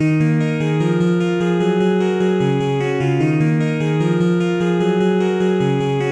Bye.